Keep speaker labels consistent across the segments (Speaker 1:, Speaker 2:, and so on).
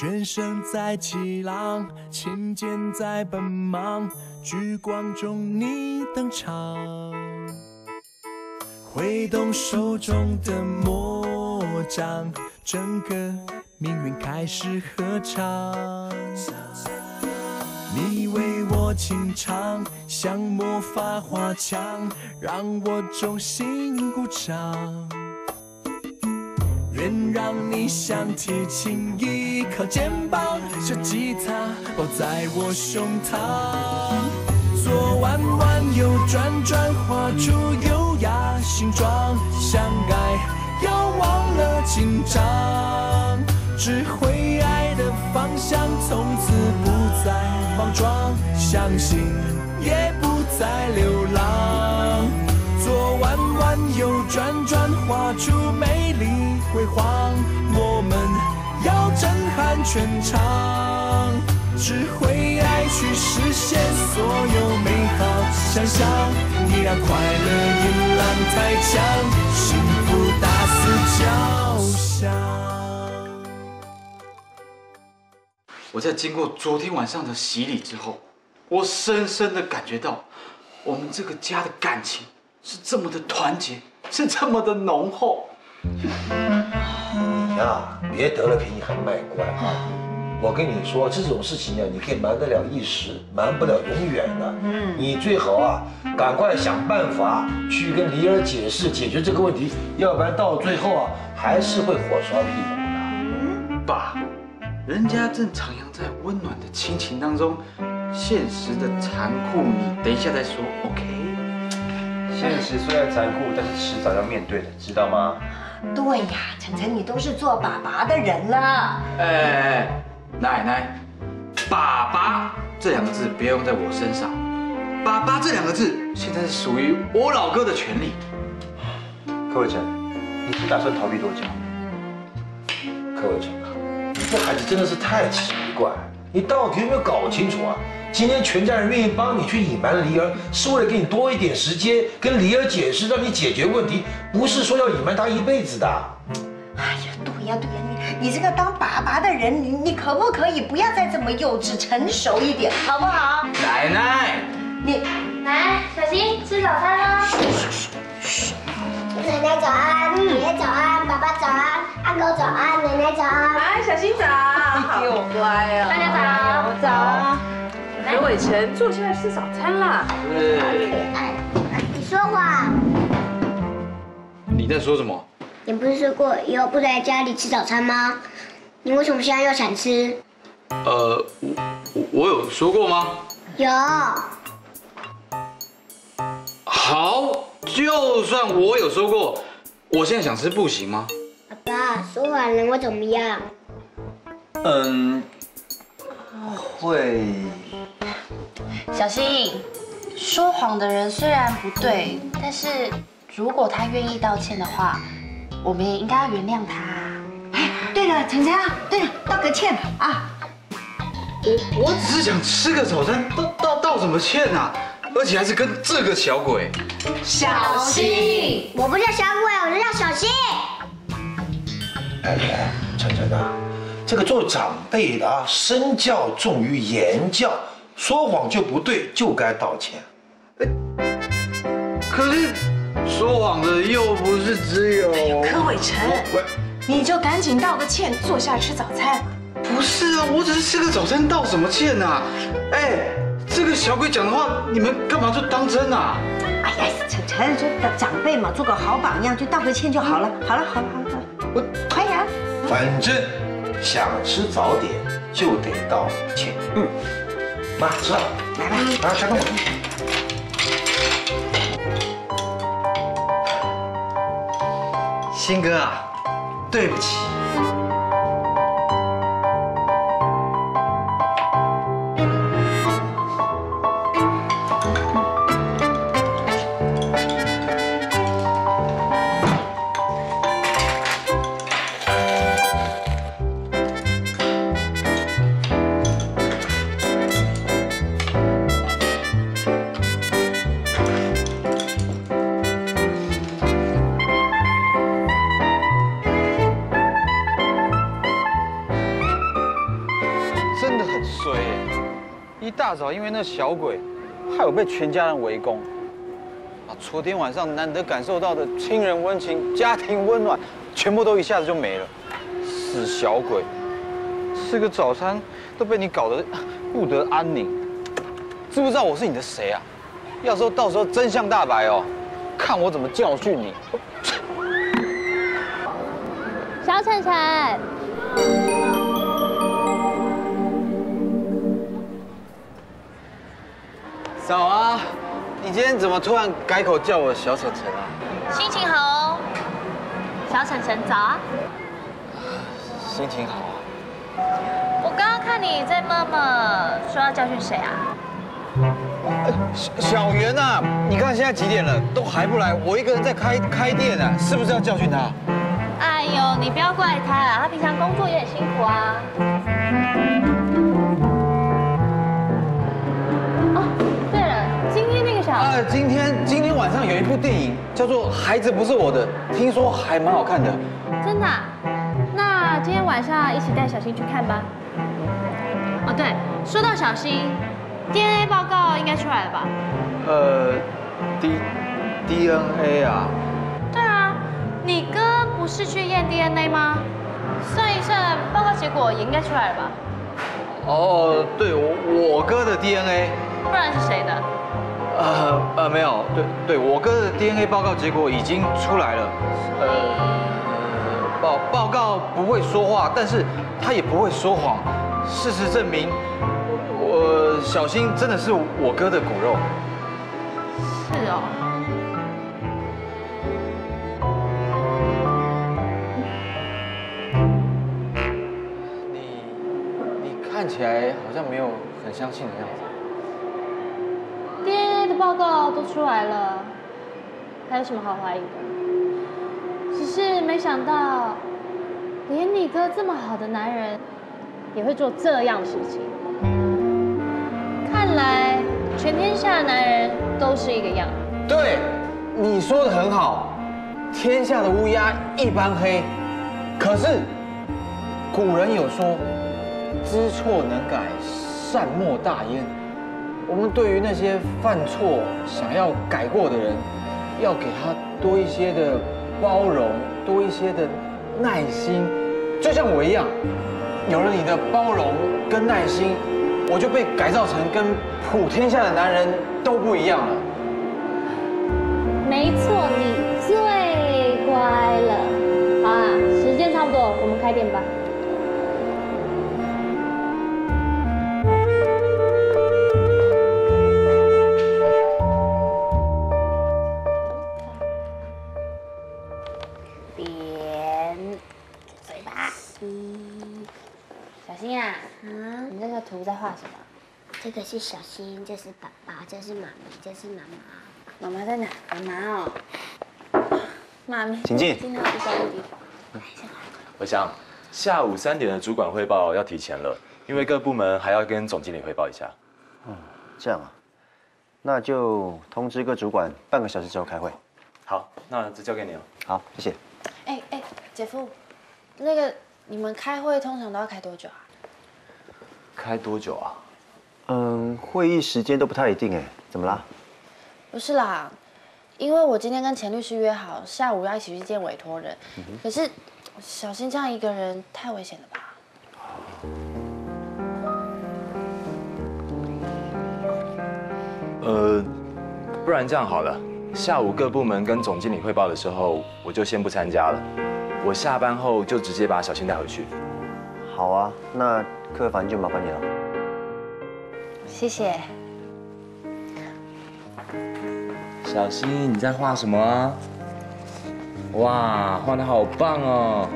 Speaker 1: 弦声在起浪，琴键在奔忙，聚光中你登场，挥动手中的魔杖，整个命运开始合唱。你为我轻唱，像魔法花枪，让我衷心鼓掌。愿让你像提琴依靠肩膀，小吉他抱在我胸膛，左弯弯右转转，画出优雅形状，相爱要忘了紧张，只会爱的方向，从此不再莽撞，相信也不再流浪，弯右转转，画出美丽。辉煌，我们要震撼全场，只会爱去实现所有美好想象。你让快乐音浪太强，幸福打死交响。
Speaker 2: 我在经过昨天晚上的洗礼之后，我深深的感觉到，我们这个家的感情是这么的团结，是这么的浓厚。
Speaker 3: 你呀，别得了便宜还卖乖啊！我跟你说，这种事情呀，你可以瞒得了一时，瞒不了永远的。嗯，你最好啊，赶快想办法去跟李儿解释，解决这个问题，要不然到最后啊，还是会火烧屁股的。
Speaker 2: 爸，人家正徜徉在温暖的亲情当中，现实的残酷，你等一下再说，OK？
Speaker 4: 现实虽然残酷，但是迟早要面对的，知道吗？
Speaker 5: 对呀，晨晨，你都是做爸爸的人了。
Speaker 2: 哎，奶奶，爸爸这两个字别用在我身上。爸爸这两个字现在是属于我老哥的权利。
Speaker 4: 柯伟成，你是打算逃避多久？
Speaker 3: 柯伟成啊，你这孩子真的是太奇怪，你到底有没有搞清楚啊？今天全家人愿意帮你去隐瞒离儿，是为了给你多一点时间跟离儿解释，让你解决问题，不是说要隐瞒他一辈子的。
Speaker 5: 哎呀，对呀对呀，你你这个当爸爸的人，你你可不可以不要再这么幼稚，成熟一点，好不好？
Speaker 2: 奶奶，
Speaker 5: 你
Speaker 6: 来，小新吃早餐啦。奶奶早安，爷爷早安，爸爸早安，阿狗早安，奶奶早安。
Speaker 7: 来，小新早，好乖哦。
Speaker 6: 大家早，
Speaker 7: 早。何伟成，坐下来吃早餐啦。
Speaker 6: 你说话。
Speaker 2: 你在说什么？
Speaker 6: 你不是说过以后不在家里吃早餐吗？你为什么现在又想吃？
Speaker 2: 呃，我我有说过吗？
Speaker 6: 有。
Speaker 2: 好，就算我有说过，我现在想吃不行吗？
Speaker 6: 爸爸，说谎人会怎么样？
Speaker 4: 嗯，会。
Speaker 8: 小新，说谎的人虽然不对，但是如果他愿意道歉的话，我们也应该要原谅他。
Speaker 5: 哎，对了，晨晨啊，对了，道个歉啊。
Speaker 2: 我我只是想吃个早餐，道道道什么歉啊？而且还是跟这个小鬼。
Speaker 5: 小新，
Speaker 6: 我不叫小鬼，我是叫小新。
Speaker 3: 哎呀，晨晨啊，这个做长辈的啊，身教重于言教。说谎就不对，就该道歉。
Speaker 2: 可是说谎的又不是只有
Speaker 7: 柯伟成，你就赶紧道个歉，坐下吃早餐。
Speaker 2: 不是啊，我只是吃个早餐，道什么歉啊？哎，这个小鬼讲的话，你们干嘛就当真啊？
Speaker 5: 哎呀，晨晨，这长辈嘛，做个好榜样，就道个歉就好了。好了，好了，好了，我可以啊。
Speaker 3: 反正想吃早点就得道歉。嗯。妈，吃了，
Speaker 5: 来吧，
Speaker 3: 来开动。
Speaker 2: 新哥啊，对不起。
Speaker 9: 因为那小鬼，害我被全家人围攻，把昨天晚上难得感受到的亲人温情、家庭温暖，全部都一下子就没了。死小鬼，吃个早餐都被你搞得不得安宁，知不知道我是你的谁啊？要说到时候真相大白哦，看我怎么教训你。
Speaker 10: 小晨晨。
Speaker 9: 早啊！你今天怎么突然改口叫我小晨晨啊？
Speaker 10: 心情好哦，小晨晨早啊！
Speaker 9: 心情好啊。
Speaker 10: 我刚刚看你在默默说要教训谁啊？
Speaker 9: 小小袁呐，你看现在几点了，都还不来，我一个人在开开店呢，是不是要教训他？
Speaker 10: 哎呦，你不要怪他啦，他平常工作也很辛苦啊。
Speaker 9: 今天今天晚上有一部电影叫做《孩子不是我的》，听说还蛮好看的。
Speaker 10: 真的？那今天晚上一起带小新去看吧。哦，对，说到小新，DNA 报告应该出来了吧？
Speaker 9: 呃，D DNA 啊？
Speaker 10: 对啊，你哥不是去验 DNA 吗？算一算，报告结果也应该出来了吧？
Speaker 9: 哦，对，我我哥的 DNA。
Speaker 10: 不然是谁的？
Speaker 9: 呃呃，没有，对对，我哥的 DNA 报告结果已经出来了。呃呃，报报告不会说话，但是他也不会说谎。事实证明，我小新真的是我哥的骨肉。
Speaker 10: 是哦。
Speaker 9: 你你看起来好像没有很相信的样子。
Speaker 10: 报告都出来了，还有什么好怀疑的？只是没想到，连你哥这么好的男人，也会做这样的事情。看来全天下的男人都是一个样。
Speaker 9: 对，你说的很好，天下的乌鸦一般黑。可是古人有说，知错能改，善莫大焉。我们对于那些犯错想要改过的人，要给他多一些的包容，多一些的耐心。就像我一样，有了你的包容跟耐心，我就被改造成跟普天下的男人都不一样了。
Speaker 10: 没错，你最乖了。好啊，时间差不多，我们开店吧。在画什么？
Speaker 6: 这个是小新，这是爸爸，这是妈咪，这是妈妈。
Speaker 10: 妈妈在哪？妈妈哦。妈咪，
Speaker 4: 请进。
Speaker 11: 我想下午三点的主管汇报要提前了，因为各部门还要跟总经理汇报一下。
Speaker 4: 嗯，这样啊，那就通知各主管半个小时之后开会。
Speaker 11: 好，那这交给你了。
Speaker 4: 好，谢谢。
Speaker 8: 哎哎，姐夫，那个你们开会通常都要开多久啊？
Speaker 11: 开多久啊？
Speaker 4: 嗯，会议时间都不太一定哎，怎么啦？
Speaker 8: 不是啦，因为我今天跟钱律师约好下午要一起去见委托人，可是小新这样一个人太危险了吧？
Speaker 11: 呃，不然这样好了，下午各部门跟总经理汇报的时候，我就先不参加了，我下班后就直接把小新带回去。
Speaker 4: 好啊，那。客房就麻烦你了，
Speaker 8: 谢谢。
Speaker 11: 小新，你在画什么啊？哇，画的好棒哦！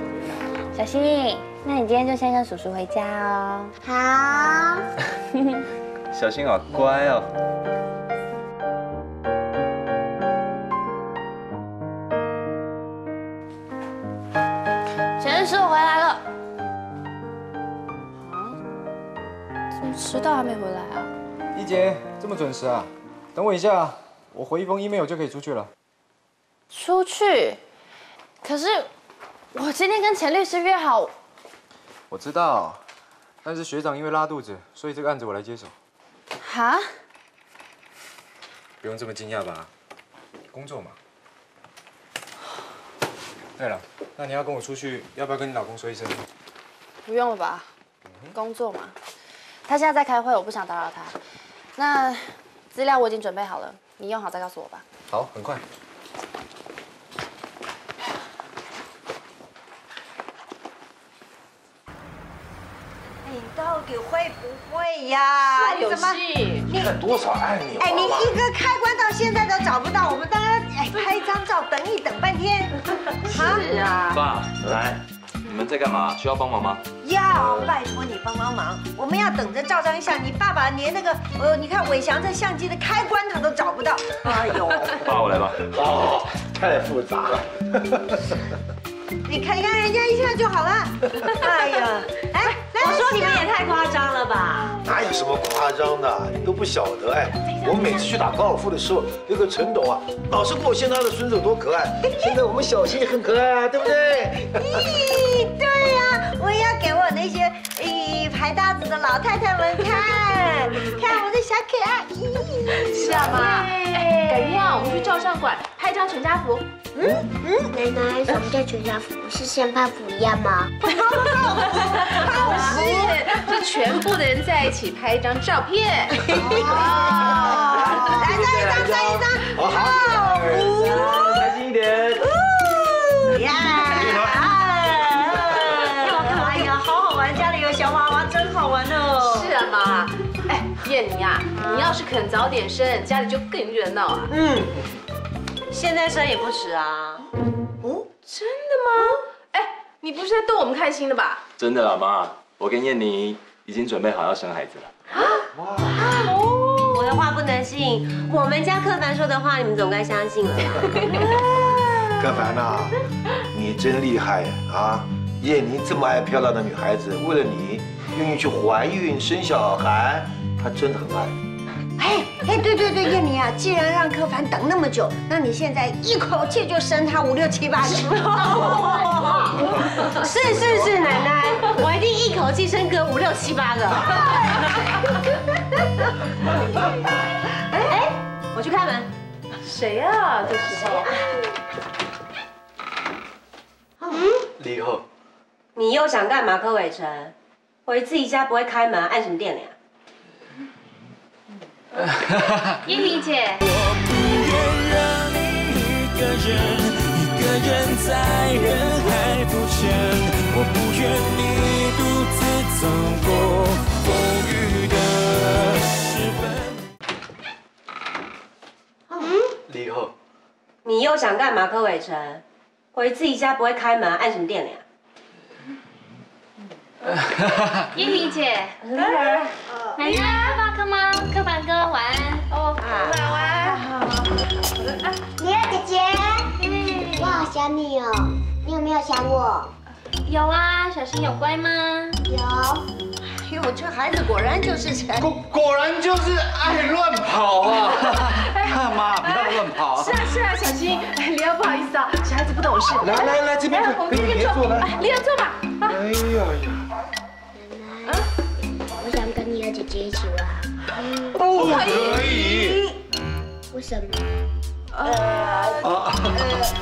Speaker 10: 小新，那你今天就先跟叔叔回家哦。
Speaker 6: 好。
Speaker 11: 小新好乖哦。
Speaker 8: 迟到还没回来啊？
Speaker 12: 一姐这么准时啊？等我一下，我回一封 email 就可以出去了。
Speaker 8: 出去？可是我今天跟钱律师约好。
Speaker 12: 我知道，但是学长因为拉肚子，所以这个案子我来接手。
Speaker 8: 哈？
Speaker 12: 不用这么惊讶吧？工作嘛。对了，那你要跟我出去，要不要跟你老公说一声？
Speaker 8: 不用了吧？工作嘛。他现在在开会，我不想打扰他。那资料我已经准备好了，你用好再告诉我吧。
Speaker 12: 好，很快。
Speaker 5: 你到底会不会呀？
Speaker 7: 有戏
Speaker 5: 你
Speaker 3: 看多少按钮啊
Speaker 5: 哎，你一个开关到现在都找不到，我们大家哎拍张照等你等半天。
Speaker 7: 是啊，
Speaker 11: 爸，来，你们在干嘛？需要帮忙吗？
Speaker 5: 要拜托你帮帮忙，我们要等着照张相。你爸爸连那个呃，你看伟翔这相机的开关他都找不到。哎呦，
Speaker 11: 爸，我来吧。
Speaker 3: 哦，太复杂了。
Speaker 5: 你看你看人家一下就好了。哎呀，哎，
Speaker 7: 说你们也太夸张了吧？
Speaker 3: 哪有什么夸张的？你都不晓得哎！我每次去打高尔夫的时候，那个陈董啊，老是给我炫他的孙子有多可爱。现在我们小新也很可爱啊，对不对？
Speaker 5: 咦，对呀、我也要给我那些咦排搭子的老太太们看，看我的小可爱。咦，
Speaker 7: 是啊妈，哎，改天啊，我们去照相馆全家福。
Speaker 6: 嗯嗯，奶奶，什么叫全家福？是像泡芙一样吗？
Speaker 7: 不是，是全部的人在一起拍一张照片。
Speaker 5: 来再一张，再一张，
Speaker 3: 好好，开心一点。
Speaker 5: 呀！哎呀，好好玩，家里有小娃娃真好玩哦。
Speaker 7: 是啊妈，哎，燕妮啊，你要是肯早点生，家里就更热闹啊。
Speaker 5: 嗯，现在生也不迟啊。
Speaker 7: 哦，真的吗？哎，你不是在逗我们开心的吧？
Speaker 11: 真的啦，妈，我跟燕妮已经准备好要生孩子了。啊！哇！
Speaker 13: 哦我的话不能信，我们家柯凡说的话，你们总该相信了吧？
Speaker 3: 柯凡呐，你真厉害啊！燕妮这么爱漂亮的女孩子，为了你愿意去怀孕生小孩，她真的很爱你。
Speaker 5: 哎哎，对对对，燕妮啊，既然让柯凡等那么久，那你现在一口气就生他五六七八个。
Speaker 13: 是是是，奶奶，我一定一口气生个五六七八个。哎，我去开门。
Speaker 7: 谁啊？这时候？
Speaker 2: 李后，
Speaker 13: 你又想干嘛，柯伟成？回自己家不会开门，按什么电铃？
Speaker 8: 燕妮姐，
Speaker 1: 不愿让你一个人，一个人在人海浮沉。我不愿你独自走过风雨的时分。
Speaker 2: 李后，
Speaker 13: 你又想干嘛，柯伟成？回自己家不会开门，按什么电铃？
Speaker 8: 燕妮姐，奶奶，爸爸、妈妈、柯凡哥，晚安。哦，
Speaker 7: 晚安。
Speaker 6: 好。你好姐姐，我好想你哦，你有没有想我？
Speaker 10: 有啊，小新有乖吗？
Speaker 6: 有。
Speaker 5: 哎呦，这孩子果然就是成。
Speaker 2: 果果然就是爱乱跑啊！看妈，不要乱跑啊
Speaker 7: 是！啊是啊，小新，哎李二不好意思啊，小孩子不懂事。
Speaker 3: 来来来这边
Speaker 7: 来我们这边
Speaker 3: 别坐来
Speaker 7: 哎李二坐吧。啊
Speaker 3: 哎呀呀！
Speaker 6: 我想跟你二姐姐一起玩。
Speaker 3: 不可以。
Speaker 6: 为什么？
Speaker 3: 啊！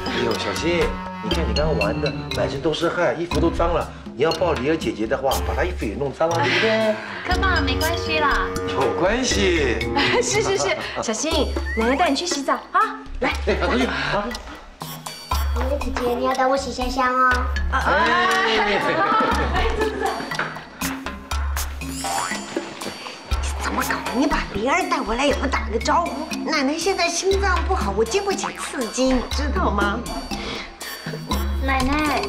Speaker 3: 哎呦，小新，你看你刚刚玩的满身都是汗，衣服都脏了。你要抱李儿姐姐的话，把她衣服也弄脏了，对不对？
Speaker 8: 柯爸没关系啦。
Speaker 3: 有关系。
Speaker 7: 是是是，小新，奶奶带你去洗澡啊。来，
Speaker 3: 哎，快去啊！
Speaker 6: 李二姐姐，你要等我洗香香哦。
Speaker 5: 怎么搞？你把别人带回来也不打个招呼？奶奶现在心脏不好，我经不起刺激，你知道吗？
Speaker 10: 奶奶，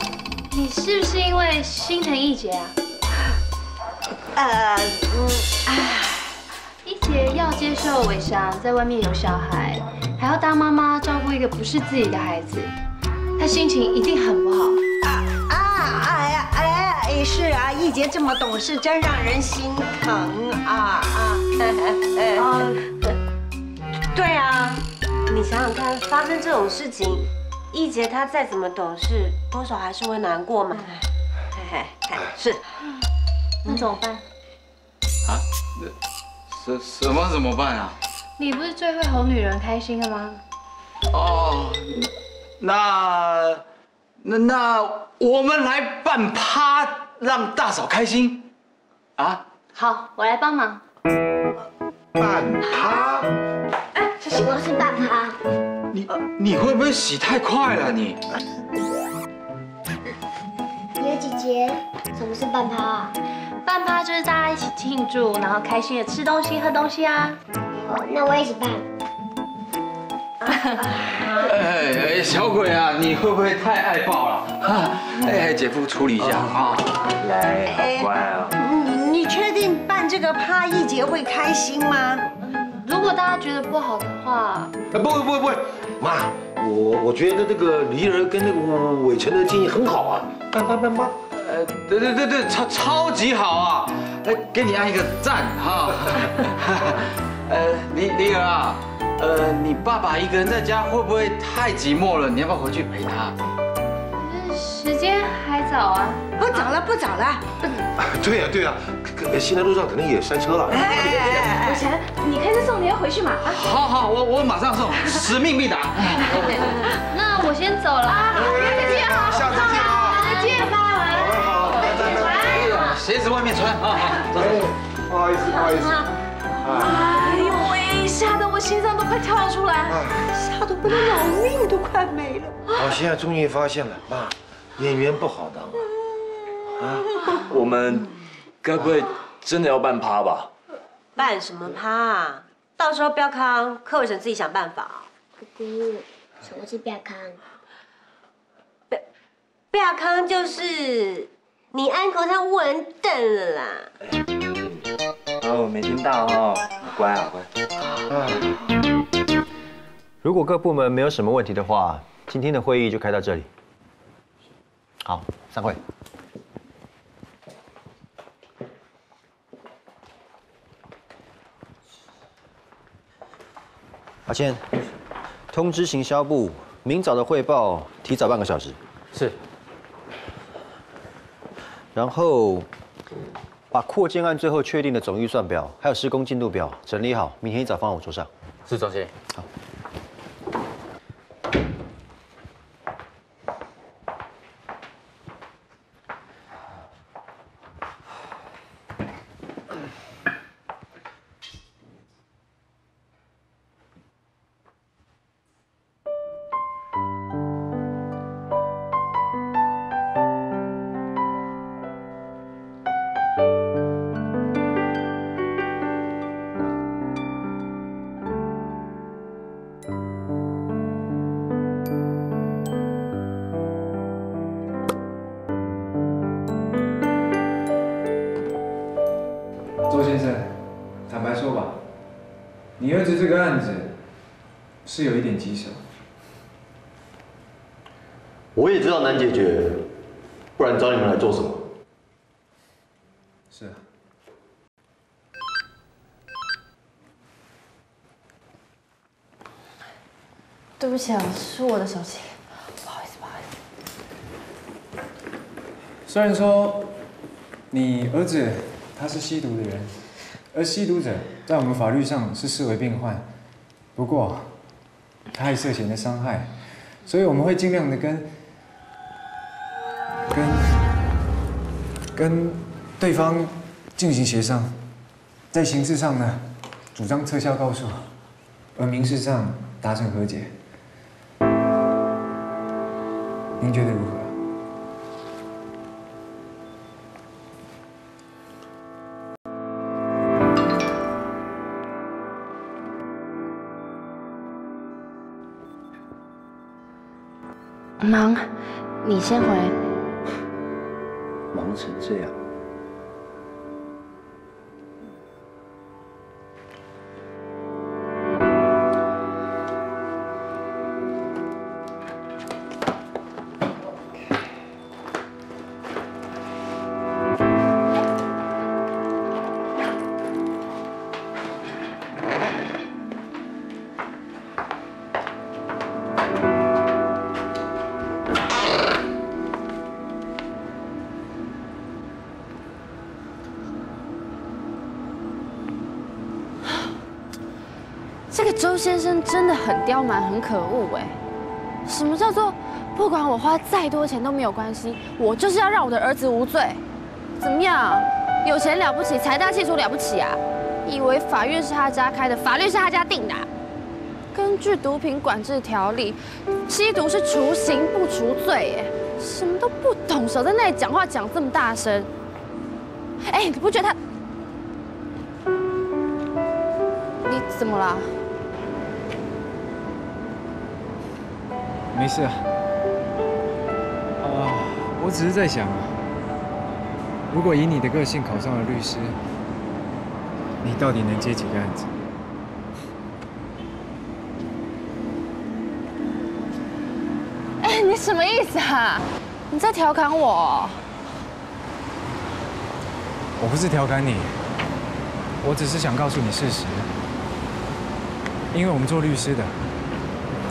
Speaker 10: 你是不是因为心疼一姐啊？
Speaker 5: 呃，嗯，
Speaker 10: 一姐要接受伟翔在外面有小孩，还要当妈妈照顾一个不是自己的孩子，她心情一定很不好。
Speaker 5: 啊，哎呀，哎呀，哎，是啊，一杰这么懂事，真让人心疼啊啊！
Speaker 13: 啊，对啊，你想想看，发生这种事情，一杰他再怎么懂事，多少还是会难过嘛。嘿嘿嘿，是。
Speaker 10: 那怎么办？
Speaker 2: 啊，什什么怎么办啊？
Speaker 8: 你不是最会哄女人开心的吗？
Speaker 2: 哦，那那那我们来办趴，让大嫂开心啊！
Speaker 8: 好，我来帮忙。
Speaker 3: 办趴？
Speaker 6: 小新，我是办趴。
Speaker 2: 你你会不会洗太快了你？
Speaker 6: 你的姐姐，什么是半趴啊？
Speaker 8: 半趴就是大家一起庆祝，然后开心的吃东西、喝东西啊。
Speaker 6: 哦，那我也一起办。
Speaker 2: 哎哎，小鬼啊，你会不会太爱抱了？哈，哎，姐夫处理一下啊。
Speaker 3: 来，好乖啊。
Speaker 5: 你你确定办这个趴一节会开心吗？
Speaker 8: 如果大家觉得不好的话，
Speaker 3: 哎，不会不会不会，妈，我我觉得这个梨儿跟那个伟成的建议很好啊，办办办吧。
Speaker 2: 呃，对对对对，超超级好啊！来，给你按一个赞哈。呃，梨梨儿啊，呃，你爸爸一个人在家会不会太寂寞了？你要不要回去陪他？
Speaker 8: 时间还早啊。
Speaker 5: 不早了，不早了。
Speaker 3: 对呀对呀，可现在路上肯定也塞车了。
Speaker 7: 伟成，你开车送你要回去嘛？啊，
Speaker 2: 好好，我我马上送，使命必达。
Speaker 8: 那我先走了。
Speaker 7: 再见啊！
Speaker 3: 下次见啊！
Speaker 7: 再见吧。
Speaker 2: 鞋子外面穿啊！走走。
Speaker 3: 不好意思不好意思。
Speaker 7: 哎呦喂，吓得我心脏都快跳出来，
Speaker 5: 吓得我的老命都快没了。
Speaker 3: 我现在终于发现了，妈，演员不好当啊。
Speaker 11: 我们该不会真的要办趴吧？
Speaker 13: 办什么趴啊？到时候标康、柯伟成自己想办法。
Speaker 6: 姑姑，什么是标康？
Speaker 13: 亚康就是你安口他文凳了啦。
Speaker 11: 哦，没听到哦，乖啊乖。
Speaker 4: 如果各部门没有什么问题的话，今天的会议就开到这里。好，散会。阿谦，通知行销部，明早的汇报提早半个小时。
Speaker 9: 是。
Speaker 4: 然后把扩建案最后确定的总预算表，还有施工进度表整理好，明天一早放到我桌上。
Speaker 9: 是总经理。
Speaker 4: 好。
Speaker 8: 对不起啊，是我的手机，不好意思，不好意思。
Speaker 12: 虽然说你儿子他是吸毒的人，而吸毒者在我们法律上是视为病患，不过他还涉嫌的伤害，所以我们会尽量的跟跟跟对方进行协商，在刑事上呢主张撤销告诉，而民事上达成和解。您觉得如何？
Speaker 8: 忙，你先回。
Speaker 4: 忙成这样。
Speaker 14: 周先生真的很刁蛮，很可恶哎。什么叫做不管我花再多钱都没有关系，我就是要让我的儿子无罪？怎么样？有钱了不起，财大气粗了不起啊？以为法院是他家开的，法律是他家定的？根据毒品管制条例，吸毒是除刑不除罪，哎，什么都不懂，少在那里讲话讲这么大声。哎，你不觉得他？你怎么了？
Speaker 12: 没事啊。啊，我只是在想，如果以你的个性考上了律师，你到底能接几个案子？
Speaker 14: 哎，你什么意思啊？你在调侃我？
Speaker 12: 我不是调侃你，我只是想告诉你事实。因为我们做律师的，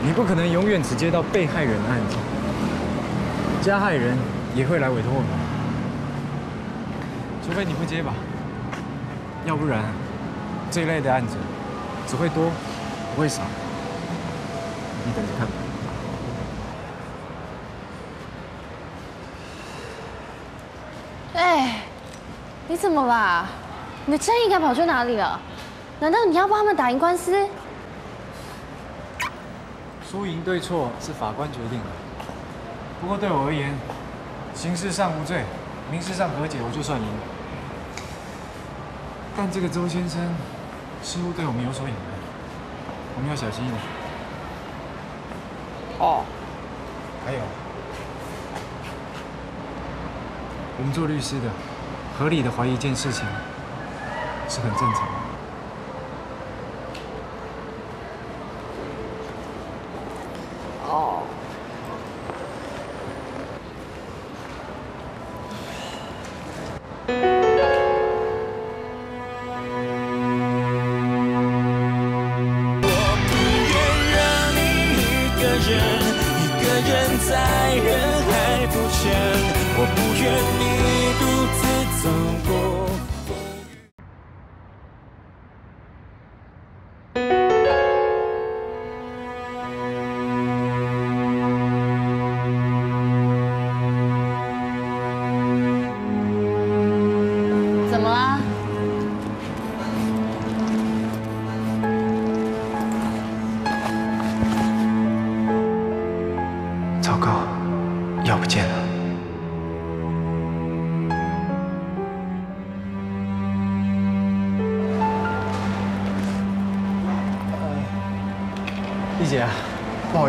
Speaker 12: 你不可能永远只接到被害人的案子，加害人也会来委托我们，除非你不接吧，要不然这一类的案子只会多不会少，你等着看吧。
Speaker 14: 哎，你怎么啦？你的正义感跑去哪里了？难道你要帮他们打赢官司？
Speaker 12: 输赢对错是法官决定的。不过对我而言，刑事上无罪，民事上和解，我就算赢。但这个周先生似乎对我们有所隐瞒，我们要小心一点。
Speaker 14: 哦。
Speaker 12: 还有，我们做律师的，合理的怀疑一件事情是很正常的。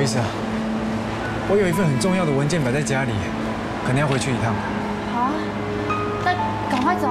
Speaker 12: 好意思啊，我有一份很重要的文件摆在家里，可能要回去一趟。
Speaker 14: 好啊，那赶快走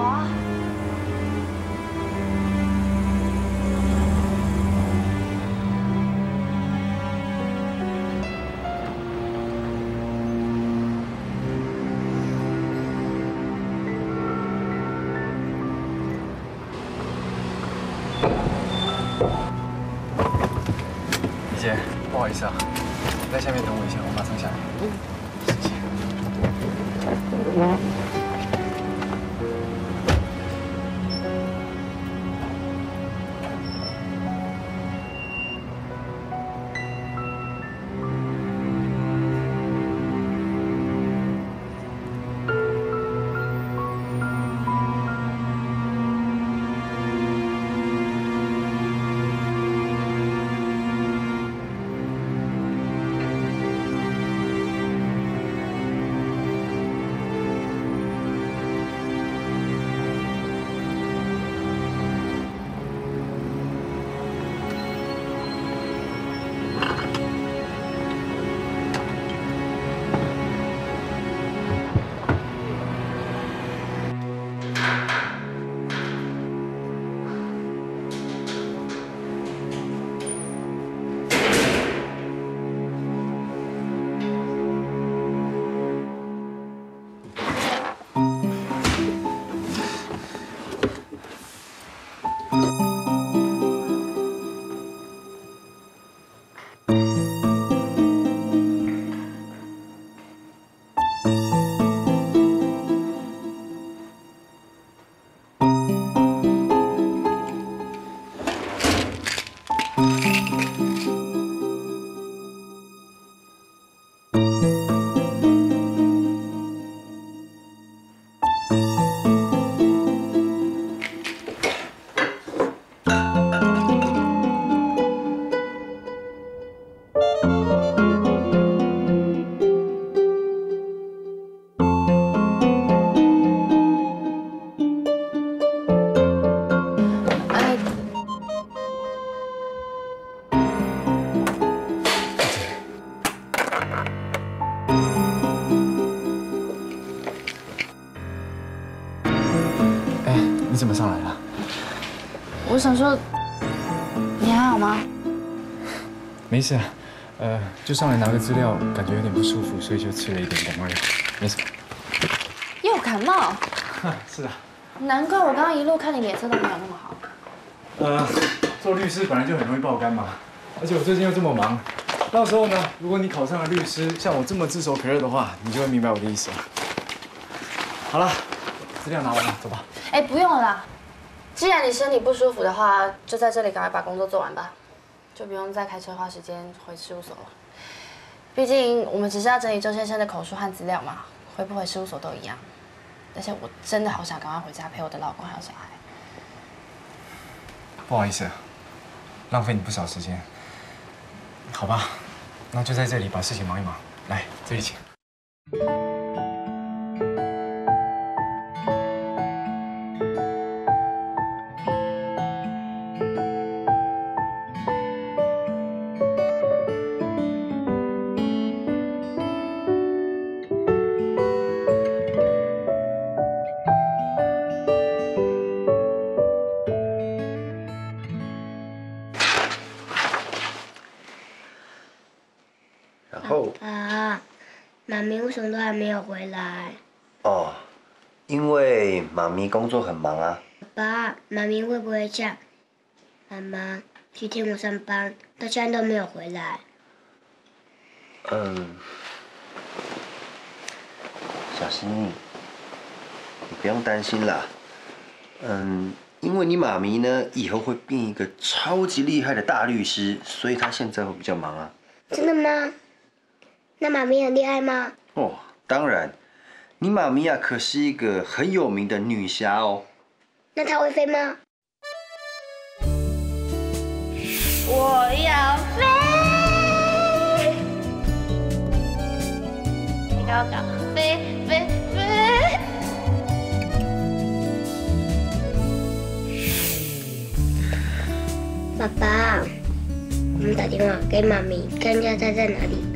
Speaker 12: 怎么上来了？
Speaker 14: 我想说，你还好吗？
Speaker 12: 没事啊，呃，就上来拿个资料，感觉有点不舒服，所以就吃了一点感冒药，没什么。
Speaker 14: 又感冒，
Speaker 12: 是的，
Speaker 14: 难怪我刚刚一路看你脸色都没有那么好。
Speaker 12: 呃，做律师本来就很容易爆肝嘛，而且我最近又这么忙，到时候呢，如果你考上了律师，像我这么炙手可热的话，你就会明白我的意思了。好了，资料拿完了，走吧。
Speaker 14: 哎，不用了。既然你身体不舒服的话，就在这里赶快把工作做完吧，就不用再开车花时间回事务所了。毕竟我们只是要整理周先生的口述和资料嘛，回不回事务所都一样。而且我真的好想赶快回家陪我的老公还有小孩。
Speaker 12: 不好意思，浪费你不少时间。好吧，那就在这里把事情忙一忙。来，这里请。
Speaker 3: 然后
Speaker 6: 啊，妈咪为什么都还没有回来？
Speaker 4: 哦，因为妈咪工作很忙啊。
Speaker 6: 爸，妈咪会不会这样？妈妈去天母上班，到现在都没有回来。
Speaker 4: 嗯，小新，你不用担心啦。嗯，因为你妈咪呢，以后会变一个超级厉害的大律师，所以她现在会比较忙啊。
Speaker 6: 真的吗？那妈咪很厉害吗？
Speaker 4: 哦，当然，你妈咪啊，可是一个很有名的女侠哦。
Speaker 6: 那她会飞吗？
Speaker 5: 我要飞，你高高飞飞飞。
Speaker 6: 爸爸，我们打电话给妈咪，看一下她在哪里。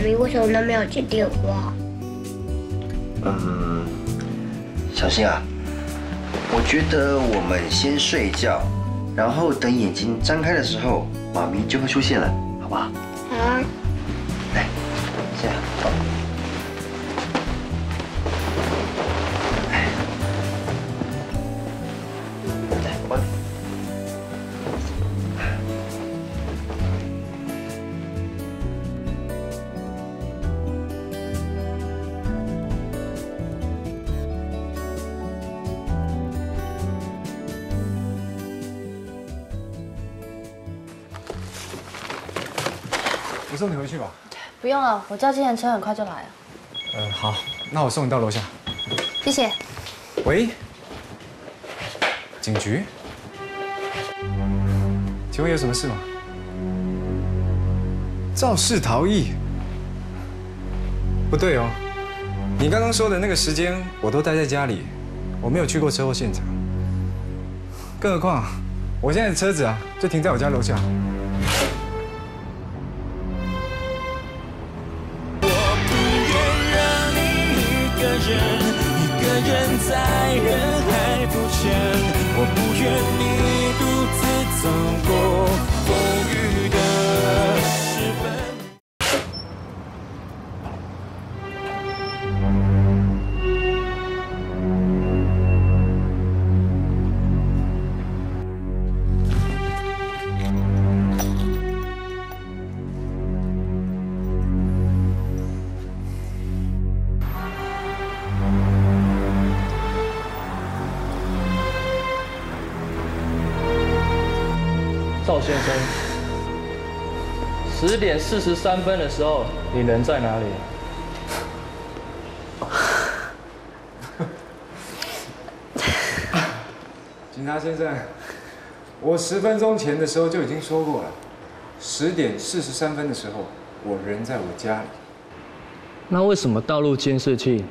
Speaker 6: 妈咪为什么都没有接电话？
Speaker 4: 嗯，小新啊，我觉得我们先睡觉，然后等眼睛张开的时候，妈咪就会出现了，好不好？
Speaker 6: 好啊。
Speaker 14: 了，我叫计程车很快就来了。
Speaker 12: 呃，好，那我送你到楼下。
Speaker 14: 谢谢。
Speaker 12: 喂，警局？请问有什么事吗？肇事逃逸？不对哦，你刚刚说的那个时间我都待在家里，我没有去过车祸现场。更何况，我现在的车子啊，就停在我家楼下。
Speaker 15: 四十三分的时候，你人在哪里？
Speaker 12: 警察先生，我十分钟前的时候就已经说过了，十点四十三分的时候，我人在我家里。
Speaker 15: 那为什么道路监视器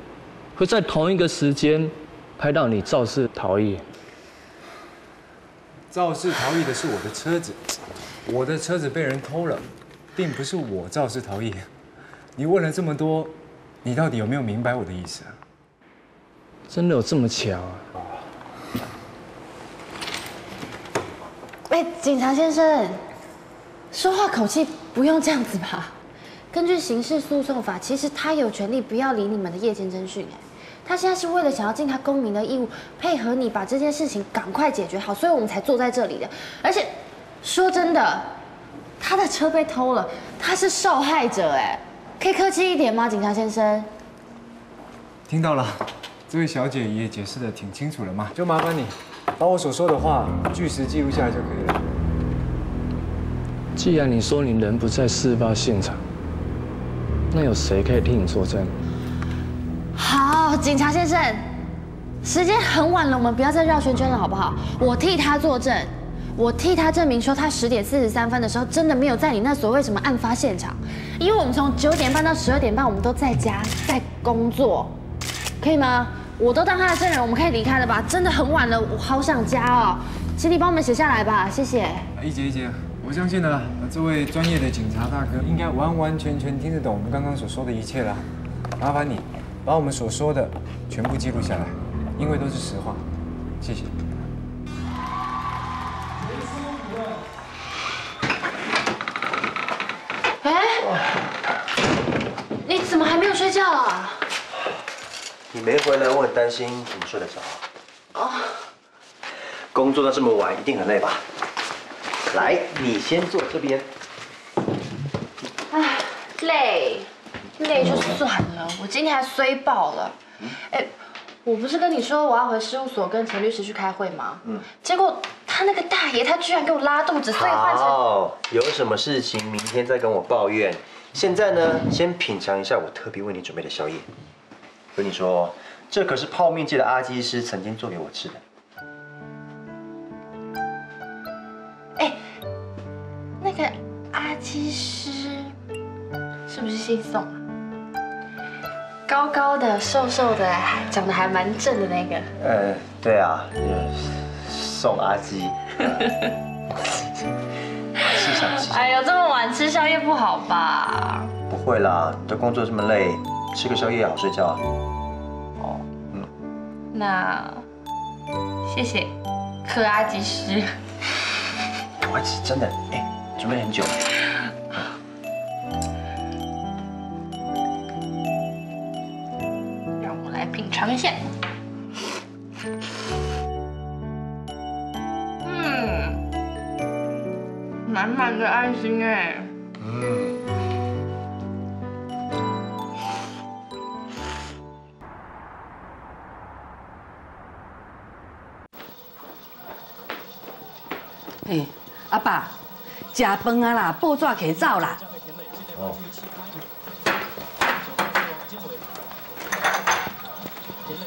Speaker 15: 会在同一个时间拍到你肇事逃逸？
Speaker 12: 肇事逃逸的是我的车子，我的车子被人偷了，并不是我肇事逃逸。你问了这么多，你到底有没有明白我的意思啊？
Speaker 15: 真的有这么巧啊？
Speaker 14: 哎，警察先生，说话口气不用这样子吧？根据刑事诉讼法，其实他有权利不要理你们的夜间侦讯。哎，他现在是为了想要尽他公民的义务，配合你把这件事情赶快解决好，所以我们才坐在这里的。而且，说真的，他的车被偷了，他是受害者。哎，可以客气一点吗，警察先生？
Speaker 12: 听到了，这位小姐也解释的挺清楚了嘛，就麻烦你把我所说的话据实记录下来就可以了。
Speaker 15: 既然你说你人不在事发现场，那有谁可以替你作证？
Speaker 14: 好，警察先生，时间很晚了，我们不要再绕圈圈了，好不好？我替他作证，我替他证明说他十点四十三分的时候真的没有在你那所谓什么案发现场，因为我们从九点半到十二点半，我们都在家在工作，可以吗？我都当他的证人，我们可以离开了吧？真的很晚了，我好想家哦，请你帮我们写下来吧，谢谢。
Speaker 12: 一姐一姐，我相信呢，这位专业的警察大哥应该完完全全听得懂我们刚刚所说的一切了。麻烦你把我们所说的全部记录下来，因为都是实话。谢谢。
Speaker 14: 啊？
Speaker 4: 你没回来，我很担心，怎么睡得着？
Speaker 14: 哦，
Speaker 4: 工作到这么晚，一定很累吧？来，你先坐这边。
Speaker 14: 哎，累，累就算了，我今天还衰爆了。哎，我不是跟你说我要回事务所跟陈律师去开会吗？嗯，结果他那个大爷他居然给我拉肚子，所以换成
Speaker 4: 好，有什么事情明天再跟我抱怨。现在呢，先品尝一下我特别为你准备的宵夜。跟你说，这可是泡面界的阿基师曾经做给我吃的。
Speaker 14: 哎，那个阿基师是不是姓宋啊？高高的、瘦瘦的，还长得还蛮正的那个。
Speaker 4: 呃，对啊，呃宋阿基。
Speaker 14: 哎呦，这么晚吃宵夜不好吧？
Speaker 4: 不会啦，你的工作这么累，吃个宵夜也好睡觉啊。
Speaker 14: 那谢谢，柯阿吉师。
Speaker 4: 赶快吃，真的，哎，准备很久。
Speaker 14: 让我来品尝一下。满满的爱心哎。嗯。
Speaker 16: 哎，阿爸，食饭啊啦，报纸摕走啦。哦。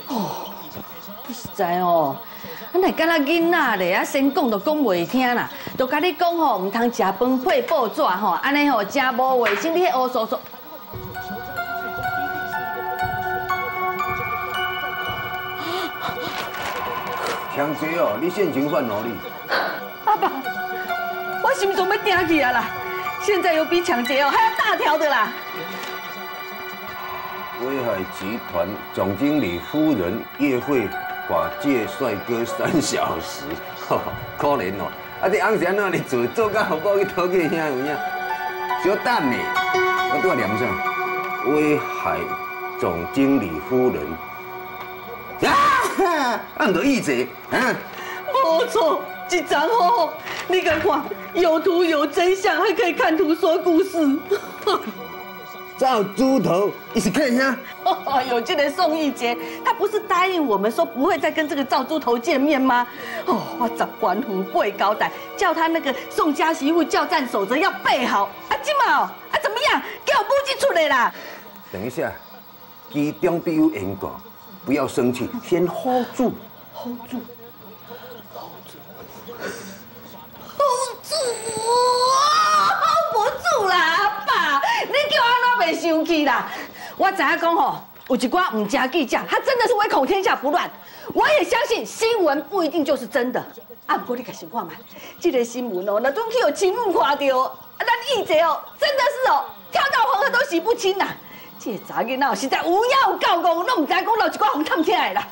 Speaker 16: 哦，你实在哦，咱来敢若囡仔咧，啊先讲都讲袂听啦，都甲你讲吼，唔通食饭配报纸吼，安尼吼真无卫生，你迄乌嗦嗦。
Speaker 17: 强姐哦，你现行犯哪里？
Speaker 16: 阿爸，我心脏要定起啊啦！现在有比抢劫哦还要大条的啦！
Speaker 17: 威海集团总经理夫人约会法界帅哥三小时，可怜哦！啊，你安是安怎哩做？做到好不去讨个兄有影？小等呢，我拄仔念啥？威海总经理夫人。啊！按着意者，啊？
Speaker 16: 没错。这张好，你甲看，有图有真相，还可以看图说故事。
Speaker 18: 赵猪头，一起看一下。
Speaker 16: 哦，有这个宋义杰，他不是答应我们说不会再跟这个赵猪头见面吗？哦，我十关虎贵高胆，叫他那个宋家媳妇叫战守则要备好。啊，金毛，啊怎么样？给我布置出来啦！
Speaker 18: 等一下，机中必有严格，不要生气，先 hold 住
Speaker 16: ，hold 住，hold 住，hold 袂生气啦？我知影讲吼，有一寡唔加记者，他真的是唯恐天下不乱。我也相信新闻不一定就是真的。啊，不过你可想看嘛，这个新闻哦，那准去有亲母看到，啊，咱义姐哦，真的是哦，跳到黄河都洗不清呐。这查囡仔实在有妖有够戆，都唔知讲漏一寡红探起来啦。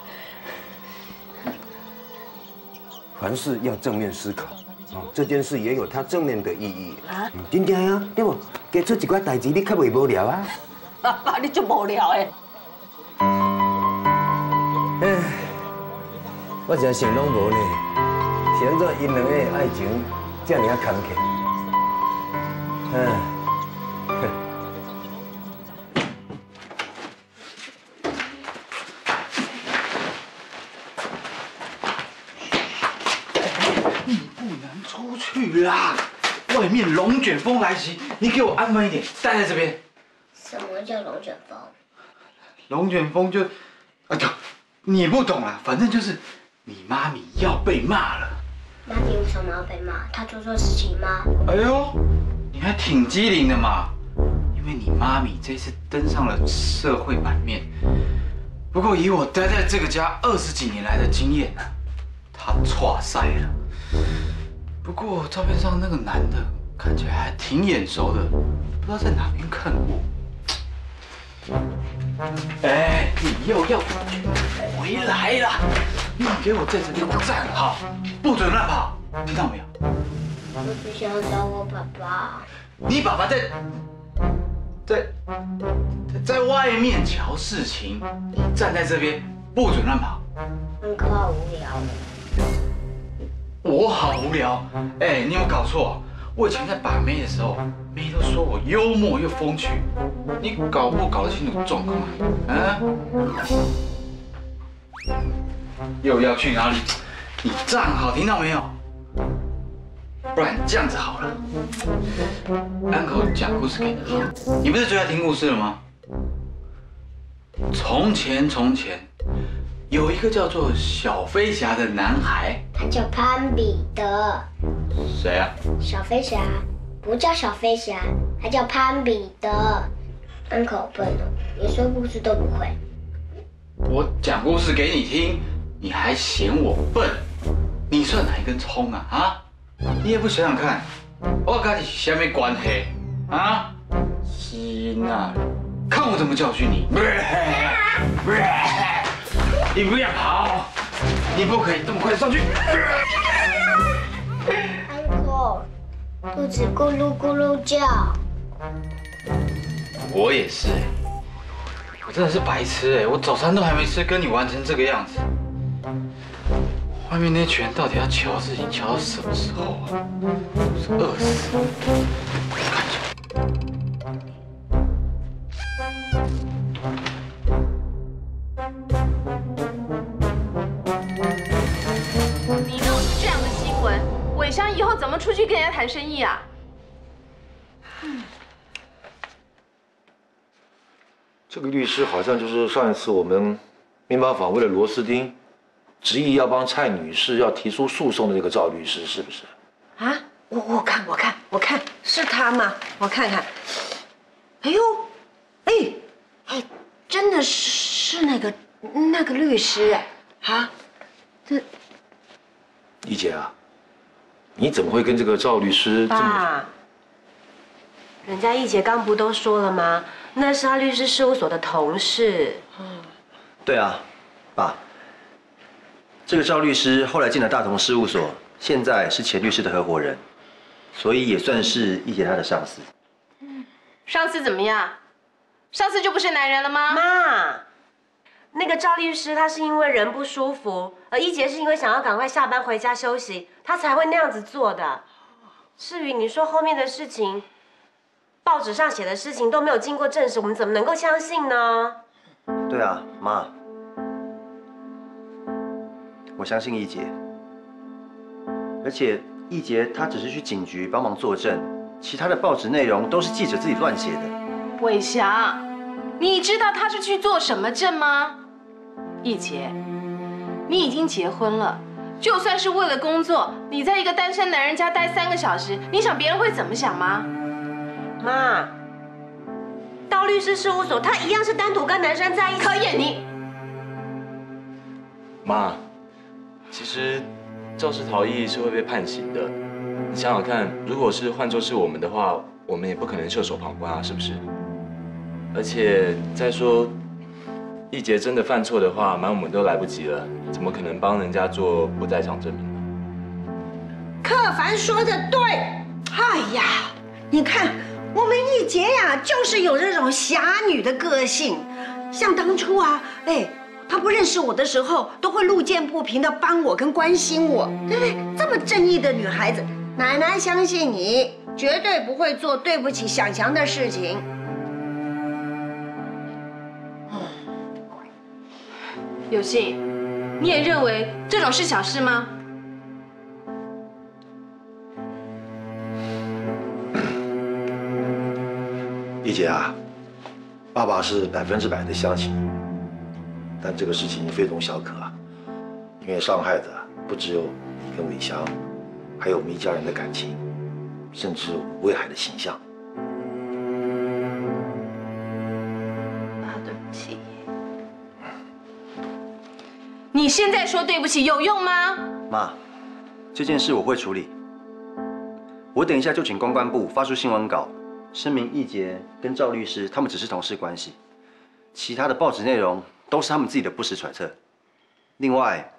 Speaker 18: 凡事要正面思考，哦，这件事也有它正面的意义。啊，真正啊，对不？加出一寡代志，你较袂无聊啊。
Speaker 16: 爸爸，你就无聊诶。
Speaker 18: 唉，我真想拢无呢，想做因两个爱情这样啊坎坷？嗯。
Speaker 2: 啦！外面龙卷风来袭，你给我安分一点，待在这边。
Speaker 6: 什么叫龙卷风？
Speaker 2: 龙卷风就……啊，对，你不懂啦，反正就是你妈咪要被骂了。
Speaker 6: 妈咪为什么要被骂？她做错事情吗？
Speaker 2: 哎呦，你还挺机灵的嘛！因为你妈咪这次登上了社会版面。不过以我待在这个家二十几年来的经验呢，她错赛了。不过照片上那个男的看起来还挺眼熟的，不知道在哪边看过。哎，你又要回来了？你给我在这边站好，不准乱跑，听到没有？
Speaker 6: 我只想找我爸爸。
Speaker 2: 你爸爸在在在外面瞧事情，你站在这边不准乱跑。
Speaker 6: 很可好无聊。
Speaker 2: 我好无聊，哎，你有搞错？我以前在把妹的时候，妹都说我幽默又风趣，你搞不搞得清楚状况啊？又要去哪里？你站好，听到没有？不然这样子好了，安口讲故事给你听。你不是最爱听故事了吗？从前，从前。有一个叫做小飞侠的男孩，
Speaker 6: 他叫潘彼得。
Speaker 2: 谁啊？
Speaker 6: 小飞侠不叫小飞侠，他叫潘彼得。安可笨哦，连说故事都不会。
Speaker 2: 我讲故事给你听，你还嫌我笨？你算哪一根葱啊？啊？你也不想想看，我跟你什么关系啊？是啊，看我怎么教训你！你不要跑！你不可以这么快上去。
Speaker 6: 安可，肚子咕噜咕噜叫。
Speaker 2: 我也是我真的是白痴哎！我早餐都还没吃，跟你玩成这个样子。外面那群人到底要瞧自己瞧到什么时候啊？是饿死！
Speaker 7: 去跟人家谈生意啊？
Speaker 3: 这个律师好像就是上一次我们民保访问的螺丝钉，执意要帮蔡女士要提出诉讼的那个赵律师，是不是？
Speaker 13: 啊，我我看我看我看是他吗？我看看。哎呦，哎哎，真的是是那个那个律师哎，啊，这，
Speaker 3: 丽姐啊。你怎么会跟这个赵律师？
Speaker 13: 爸，人家易杰刚不都说了吗？那是他律师事务所的同事。
Speaker 4: 对啊，爸，这个赵律师后来进了大同事务所，现在是钱律师的合伙人，所以也算是易杰他的上司。
Speaker 7: 上司怎么样？上司就不是男人了吗？
Speaker 13: 妈。那个赵律师，他是因为人不舒服，而一杰是因为想要赶快下班回家休息，他才会那样子做的。至于你说后面的事情，报纸上写的事情都没有经过证实，我们怎么能够相信呢？
Speaker 4: 对啊，妈，我相信一杰，而且一杰他只是去警局帮忙作证，其他的报纸内容都是记者自己乱写的。
Speaker 7: 伟翔，你知道他是去做什么证吗？一杰，你已经结婚了，就算是为了工作，你在一个单身男人家待三个小时，你想别人会怎么想吗？
Speaker 13: 妈，到律师事务所，他一样是单独跟男生在一起。
Speaker 7: 可以，你
Speaker 11: 妈，其实肇事逃逸是会被判刑的。你想想看，如果是换作是我们的话，我们也不可能袖手旁观啊，是不是？而且再说，易杰真的犯错的话，瞒我们都来不及了，怎么可能帮人家做不在场证明呢？
Speaker 5: 柯凡说的对，哎呀，你看我们一杰呀，就是有这种侠女的个性，像当初啊，哎，她不认识我的时候，都会路见不平的帮我跟关心我，对不对？这么正义的女孩子，奶奶相信你，绝对不会做对不起小强的事情。
Speaker 7: 有信，你也认为这种是小事吗？
Speaker 3: 丽姐啊，爸爸是百分之百的相信你，但这个事情非同小可，因为伤害的不只有你跟伟翔，还有我们一家人的感情，甚至魏海的形象。
Speaker 7: 你现在说对不起有用吗？
Speaker 4: 妈，这件事我会处理。我等一下就请公关部发出新闻稿，声明易杰跟赵律师他们只是同事关系，其他的报纸内容都是他们自己的不实揣测。另外，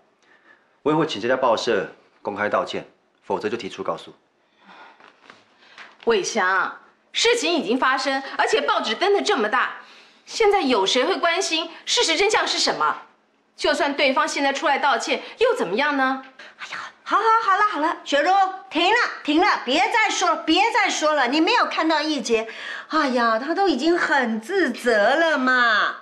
Speaker 4: 我也会请这家报社公开道歉，否则就提出告诉。
Speaker 7: 伟翔，事情已经发生，而且报纸登的这么大，现在有谁会关心事实真相是什么？就算对方现在出来道歉，又怎么样呢？
Speaker 5: 哎呀好好好了好了，雪茹，停了停了，别再说了，别再说了。你没有看到一杰，哎呀，他都已经很自责了嘛。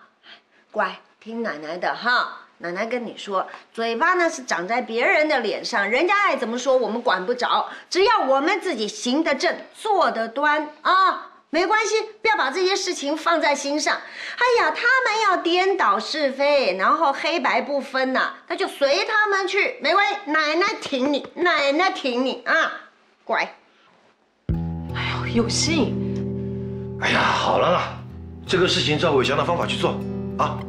Speaker 5: 乖，听奶奶的哈。奶奶跟你说，嘴巴呢是长在别人的脸上，人家爱怎么说我们管不着，只要我们自己行得正，坐得端啊。没关系，不要把这些事情放在心上。哎呀，他们要颠倒是非，然后黑白不分呐，那就随他们去，没关系。奶奶挺你，奶奶挺你啊，乖。
Speaker 7: 哎呦，有信。
Speaker 3: 哎呀，好了啦，这个事情照伟翔的方法去做啊。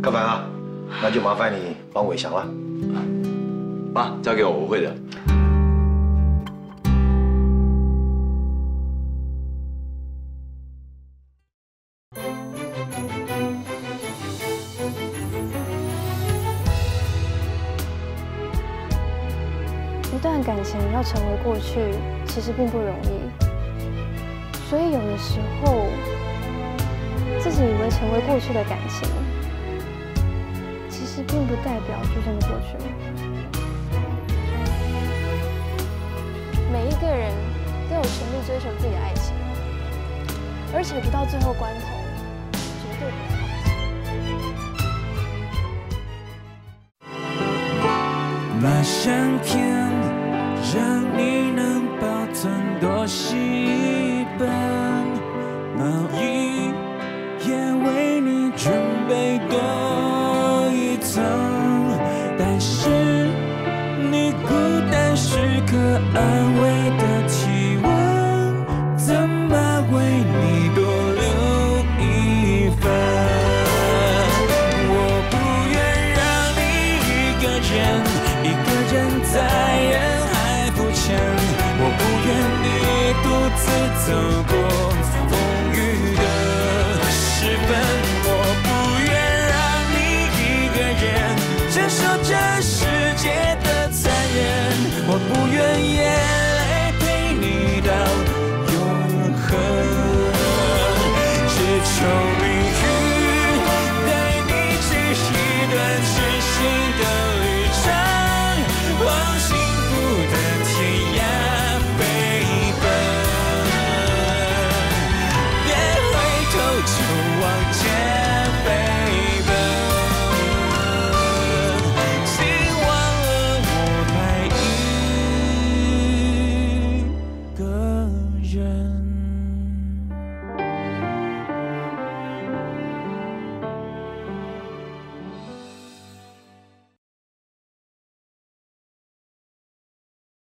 Speaker 3: 高凡啊，那就麻烦你帮伟翔了。
Speaker 11: 妈，交给我，我会的。
Speaker 8: 要成为过去，其实并不容易。所以有的时候，自己以为成为过去的感情，其实并不代表就这么过去了。每一个人都有权利追求自己的爱情，而且不到最后关头，绝对不会放弃。
Speaker 19: 让你能保存多习本，